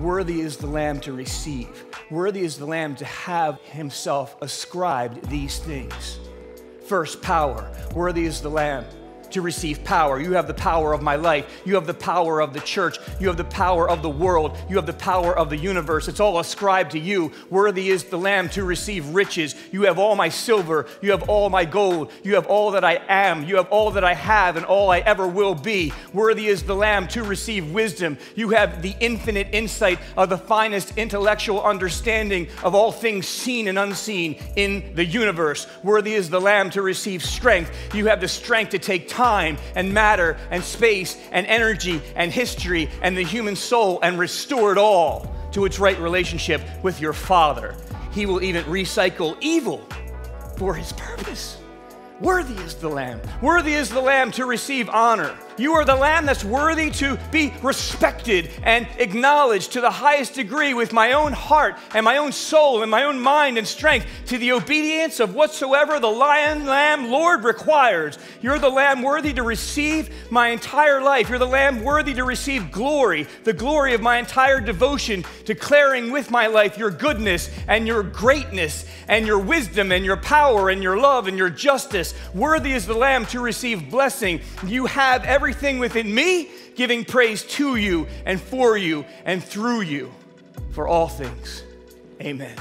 Worthy is the Lamb to receive. Worthy is the Lamb to have himself ascribed these things. First, power. Worthy is the Lamb to receive power. You have the power of my life. You have the power of the church. You have the power of the world. You have the power of the universe. It's all ascribed to you. Worthy is the Lamb to receive riches. You have all my silver. You have all my gold. You have all that I am. You have all that I have and all I ever will be. Worthy is the Lamb to receive wisdom. You have the infinite insight of the finest intellectual understanding of all things seen and unseen in the universe. Worthy is the Lamb to receive strength. You have the strength to take time time and matter and space and energy and history and the human soul and restore it all to its right relationship with your Father. He will even recycle evil for his purpose. Worthy is the Lamb. Worthy is the Lamb to receive honor. You are the lamb that's worthy to be respected and acknowledged to the highest degree with my own heart and my own soul and my own mind and strength to the obedience of whatsoever the lion lamb Lord requires. You're the lamb worthy to receive my entire life. You're the lamb worthy to receive glory, the glory of my entire devotion, declaring with my life your goodness and your greatness and your wisdom and your power and your love and your justice. Worthy is the lamb to receive blessing. You have every everything within me, giving praise to you and for you and through you for all things. Amen.